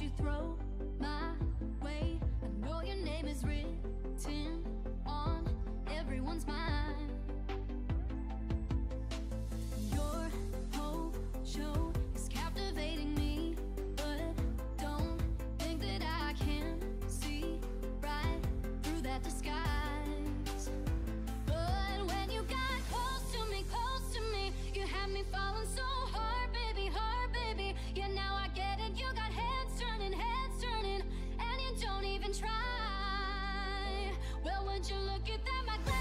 you throw my try. Well, would you look at them?